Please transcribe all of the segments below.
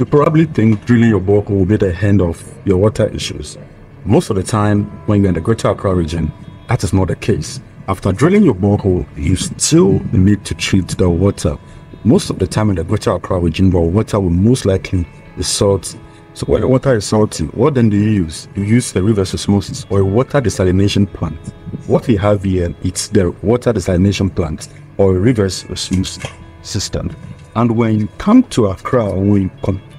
You probably think drilling your borehole will be the end of your water issues. Most of the time, when you're in the Greater Accra region, that is not the case. After drilling your borehole, you still need to treat the water. Most of the time in the Greater Accra region, your water will most likely be salty. So when your water is salty, what then do you use? You use the reverse osmosis or a water desalination plant. What we have here, it's the water desalination plant or reverse osmosis system. And when you come to Accra, when you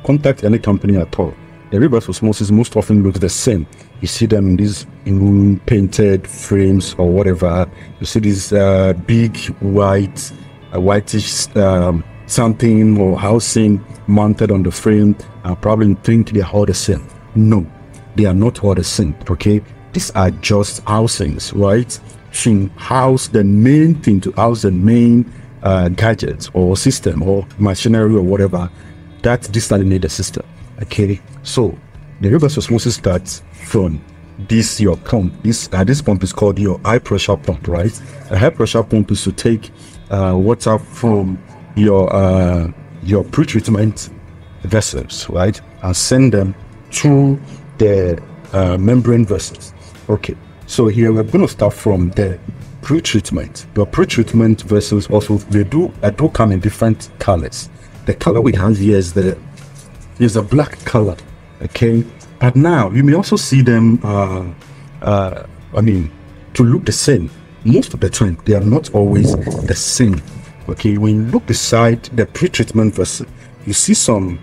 contact any company at all, the reverse osmosis most often looks the same. You see them in these in painted frames or whatever. You see these uh, big white, uh, whitish um, something or housing mounted on the frame and probably think they're all the same. No, they are not all the same. Okay, these are just housings, right? To house the main thing, to house the main uh, gadgets or system or machinery or whatever that desalinate the system. Okay, so the reverse osmosis starts from this your pump. This uh, this pump is called your high pressure pump, right? A high pressure pump is to take uh, water from your uh, your pre-treatment vessels, right, and send them through the uh, membrane vessels. Okay, so here we're going to start from the pre-treatment. Your pre-treatment vessels also they do uh, do come in different colors. The color we have here is the is a black color. Okay, but now you may also see them. Uh, uh, I mean, to look the same. Most of the time, they are not always the same. Okay, when you look beside the pre-treatment vessel, you see some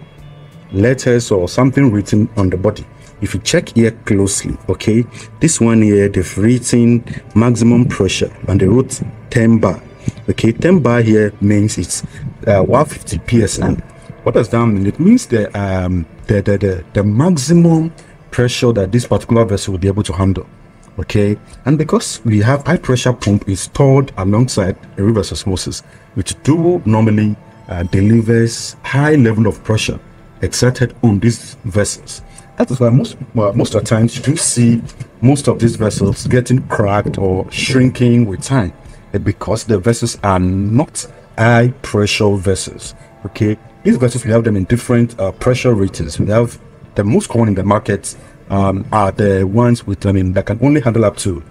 letters or something written on the body. If you check here closely, okay, this one here they've written maximum pressure and they wrote 10 bar. Okay, 10 bar here means it's uh, 150 psi. What does that mean? It means the um the, the the the maximum pressure that this particular vessel will be able to handle. Okay, and because we have high pressure pump installed alongside a reverse osmosis, which do normally uh, delivers high level of pressure exerted on these vessels. That is why most well, most of the times you do see most of these vessels getting cracked or shrinking with time, because the vessels are not high pressure vessels. Okay, these vessels we have them in different uh, pressure ratings. We have the most common in the market um, are the ones with I mean that can only handle up to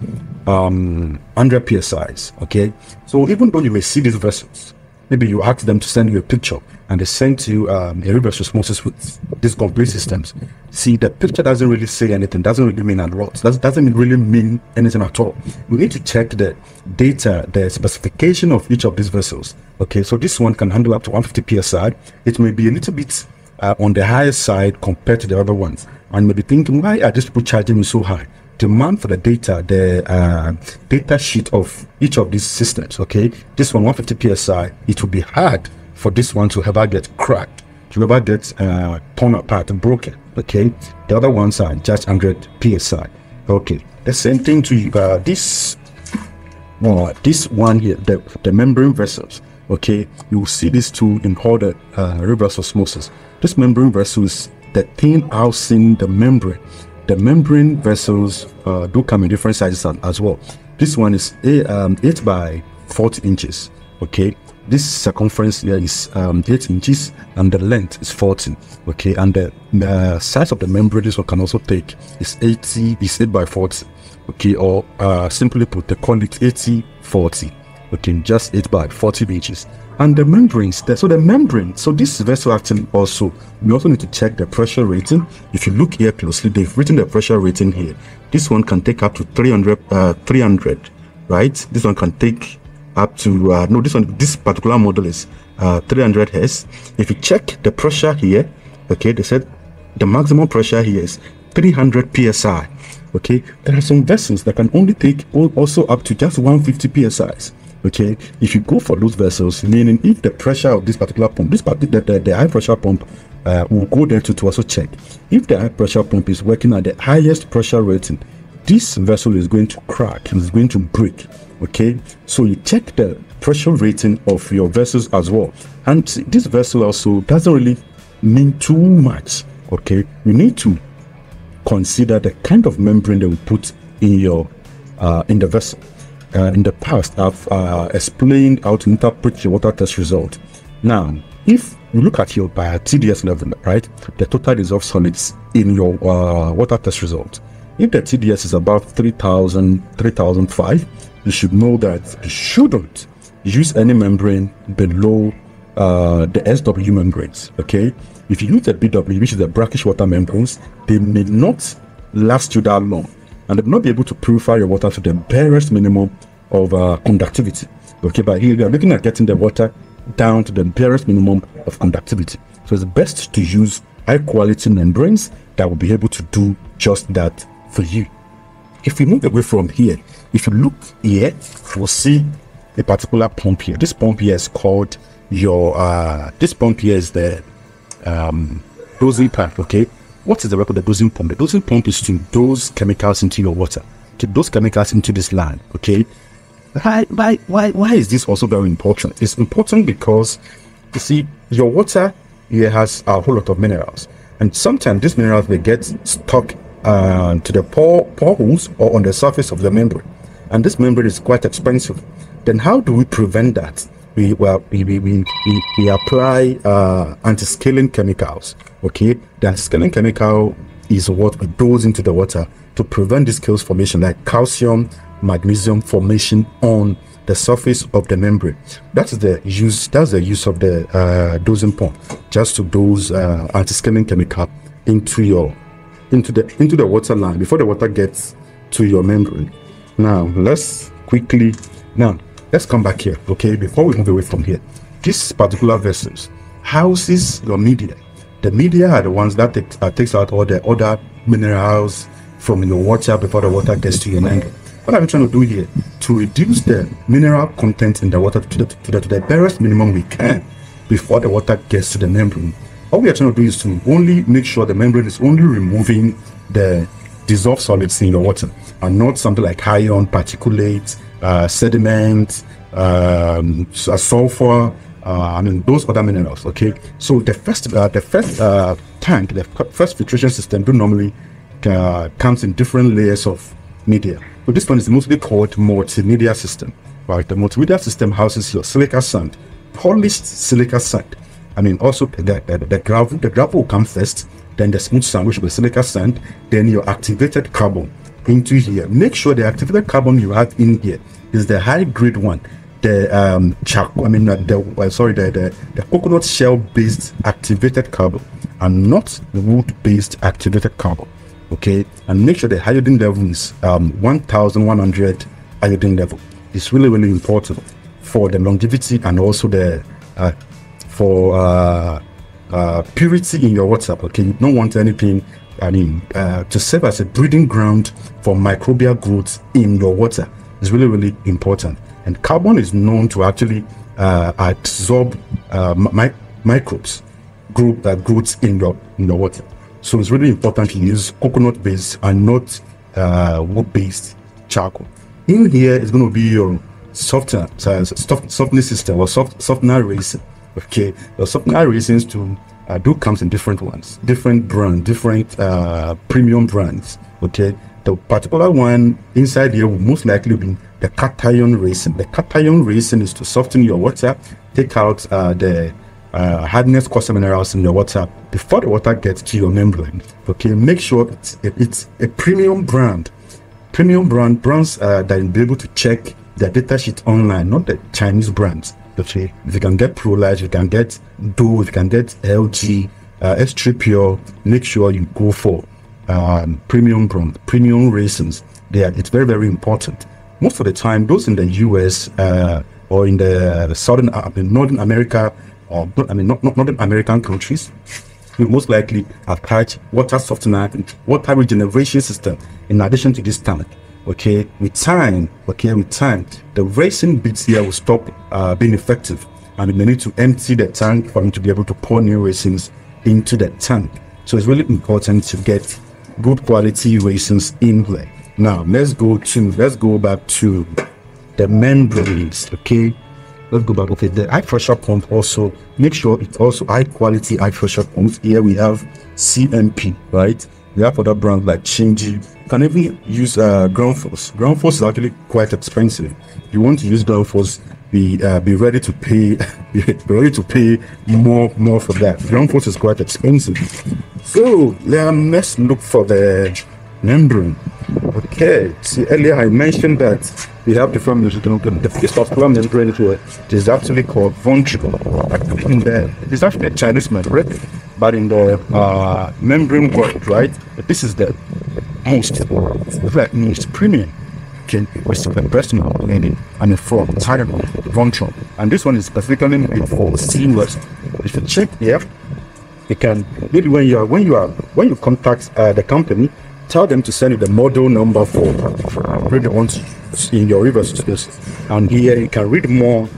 um, 100 psi's. Okay, so even though you may see these vessels, maybe you ask them to send you a picture and they send you um, a reverse osmosis with these complete systems. See, the picture doesn't really say anything, doesn't really mean a lot, that doesn't really mean anything at all. We need to check the data, the specification of each of these vessels. Okay, so this one can handle up to 150 psi. It may be a little bit uh, on the higher side compared to the other ones. And you may be thinking, why are these people charging me so high? Demand for the data, the uh, data sheet of each of these systems. Okay, this one 150 psi, it will be hard for this one to ever get cracked, to ever get uh, torn apart and broken. Okay, the other ones are just 100 psi. Okay, the same thing to uh, this. Uh, this one here, the, the membrane vessels. Okay, you will see these two in all the uh, reverse osmosis. This membrane vessels, the thin housing the membrane the membrane vessels uh, do come in different sizes as well. This one is a, um, 8 by 40 inches. Okay, this circumference here is um, 8 inches and the length is 14. Okay, and the uh, size of the membrane this one can also take is 80 is 8 by 40. Okay, or uh, simply put, the call it 80 40. Okay, just 8 by 40 inches and the membranes there. So the membrane, so this vessel actually also, we also need to check the pressure rating. If you look here closely, they've written the pressure rating here. This one can take up to 300, uh, 300, right? This one can take up to, uh, no, this one, this particular model is uh, 300 Hz. If you check the pressure here, okay, they said the maximum pressure here is 300 psi. Okay, there are some vessels that can only take also up to just 150 psi okay? If you go for those vessels meaning if the pressure of this particular pump this particular the, the, the high pressure pump uh, will go there to, to also check. If the high pressure pump is working at the highest pressure rating this vessel is going to crack is going to break. Okay? So you check the pressure rating of your vessels as well. And this vessel also doesn't really mean too much. Okay? You need to consider the kind of membrane they will put in your uh, in the vessel uh, in the past, I've uh, explained how to interpret your water test result. Now, if you look at your TDS level, right, the total dissolved solids in your uh, water test result. If the TDS is above 3000, 3005, you should know that you shouldn't use any membrane below uh, the SW membranes. Okay, if you use the BW, which is the brackish water membranes, they may not last you that long, and they will not be able to purify your water to the barest minimum of uh, conductivity. Okay, but here we are looking at getting the water down to the barest minimum of conductivity. So it's best to use high quality membranes that will be able to do just that for you. If we move away from here, if you look here, we'll see a particular pump here. This pump here is called your, uh, this pump here is the um, dosing pump, okay? What is the work of the dosing pump? The dosing pump is to dose chemicals into your water, to dose chemicals into this land, okay? Why, why, why, why is this also very important? It's important because, you see, your water here has a whole lot of minerals. And sometimes these minerals may get stuck uh, to the pore, pore or on the surface of the membrane. And this membrane is quite expensive. Then how do we prevent that? We, well, we, we, we, we apply uh, anti-scaling chemicals. Okay, the anti-scaling chemical is what we dose into the water to prevent the scales formation like calcium, magnesium formation on the surface of the membrane. That's the use. That's the use of the uh, dosing pump, just to dose uh, anti-scaling chemical into your into the into the water line before the water gets to your membrane. Now let's quickly now let's come back here. Okay, before we move away from here, this particular vessels houses your media. The media are the ones that take, uh, takes out all the other minerals from your water before the water gets to your membrane. What are we trying to do here? To reduce the mineral content in the water to the, to the, to the barest minimum we can before the water gets to the membrane. All we are trying to do is to only make sure the membrane is only removing the dissolved solids in your water and not something like iron, particulate, uh, sediment, um, uh, sulfur, uh, I mean those other minerals. Okay, so the first uh, the first uh, tank, the first filtration system, do normally uh, comes in different layers of media. So this one is mostly called multimedia system. Right, the multimedia system houses your silica sand, polished silica sand. I mean, also the, the, the gravel, the gravel will come first, then the smooth sand, which will be silica sand, then your activated carbon into here. Make sure the activated carbon you have in here is the high grade one. The um charcoal, I mean, the uh, sorry, the, the the coconut shell based activated carbon, and not the wood based activated carbon okay and make sure the iodine level is um 1100 iodine level it's really really important for the longevity and also the uh, for uh, uh, purity in your water okay you don't want anything i mean uh, to serve as a breeding ground for microbial growth in your water is really really important and carbon is known to actually uh, absorb uh, mi microbes group uh, growth in your in your water so it's really important to use coconut based and not uh, wood based charcoal. In here is going to be your softener, uh, soft, softening system or soft, softener resin. Okay, the softener resins to uh, do comes in different ones, different brand, different uh, premium brands. Okay, the particular one inside here will most likely be the cation resin. The cation resin is to soften your water, take out uh, the uh, hardness causing minerals in your water before the water gets to your membrane. Okay, make sure it's, it's a premium brand. Premium brand brands uh, that will be able to check their data sheet online, not the Chinese brands. If you can get Purolite, you can get Dove, you can get LG, uh, S3 Pure, make sure you go for um, premium brand, premium resins. They are, it's very, very important. Most of the time, those in the US uh, or in the southern, uh, Northern America, or I mean not, not, in American countries, will most likely attach water softener water regeneration system in addition to this tank. Okay, with time, okay, with time, the resin bits here will stop uh, being effective and they need to empty the tank for them to be able to pour new resins into the tank. So it's really important to get good quality resins in there. Now let's go to let's go back to the membranes, okay? let's go back. Okay, the high pressure pump also make sure it's also high quality high pressure pumps. Here we have CNP, right? We have other brands like Shinji. Can even use uh, Grundfos. Ground force is actually quite expensive. If you want to use Grundfos, be uh, be ready to pay be ready to pay more more for that. Grundfos is quite expensive. So let's look for the membrane. Okay, see earlier I mentioned that we have different musical the first particular membrane is actually called the it's actually a Chinese membrane, but in the uh, membrane world, right? This is the most most premium can a personal cleaning and from tired Vontron. And this one is specifically made for seamless. If you check here, you can maybe when you are when you are when you contact uh, the company, tell them to send you the model number for, for read the ones in your reverse space. And here you can read more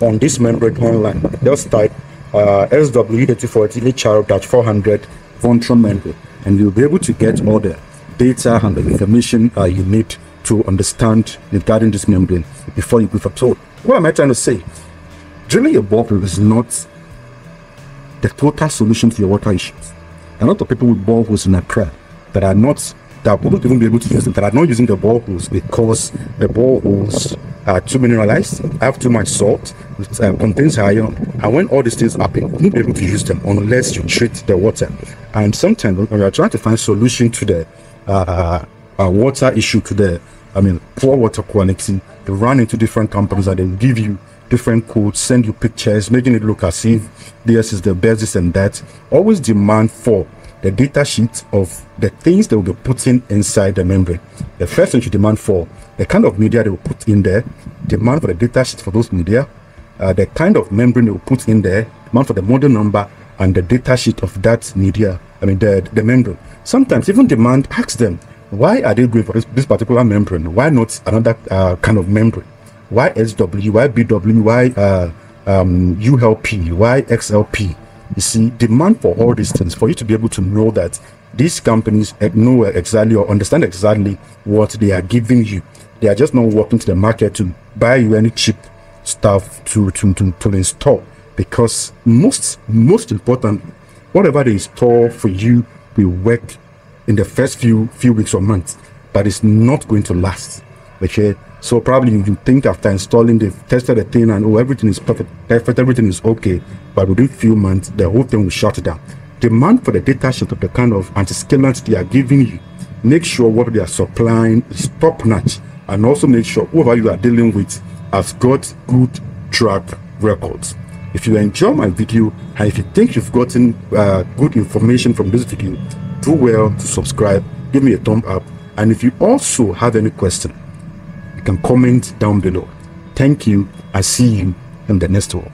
on this membrane online. Just type uh, SW84 HR-400 Vontron membrane and you'll be able to get all the data and the information uh, you need to understand regarding this membrane before you go for so what am I trying to say? Drilling a borehole is not the total solution to your water issues. A lot of people with boreholes in Accra that are not that wouldn't even be able to use it, that are not using the boreholes because the boreholes are too mineralized, have too much salt, uh, contains iron, and when all these things happen, you won't be able to use them unless you treat the water. And sometimes when you are trying to find solution to the uh, uh, water issue to the, I mean, poor water quality, you run into different companies and they give you different codes, send you pictures, making it look as if this is the best, and that. Always demand for the data sheet of the things they will be putting inside the membrane. The first thing you demand for the kind of media they will put in there, demand for the data sheet for those media, uh, the kind of membrane they will put in there, demand for the model number and the data sheet of that media, I mean the, the membrane. Sometimes even demand, ask them, why are they going for this, this particular membrane? Why not another uh, kind of membrane? Why SW? Why BW? Why uh, um, ULP? Why XLP? You see, demand for all these things for you to be able to know that these companies eh, know exactly or understand exactly what they are giving you. They are just not walking to the market to buy you any cheap stuff to, to, to, to install because most most important whatever they install for you will work in the first few few weeks or months, but it's not going to last. Okay, so probably you think after installing, they've tested the thing and oh everything is perfect, perfect, everything is okay, but within few months the whole thing will shut down. Demand for the data sheet of the kind of anti-scalant they are giving you. Make sure what they are supplying is top notch, and also make sure whoever you are dealing with has got good track records. If you enjoy my video and if you think you've gotten uh, good information from this video, do well to subscribe, give me a thumb up, and if you also have any question, can comment down below. Thank you. I see you in the next one.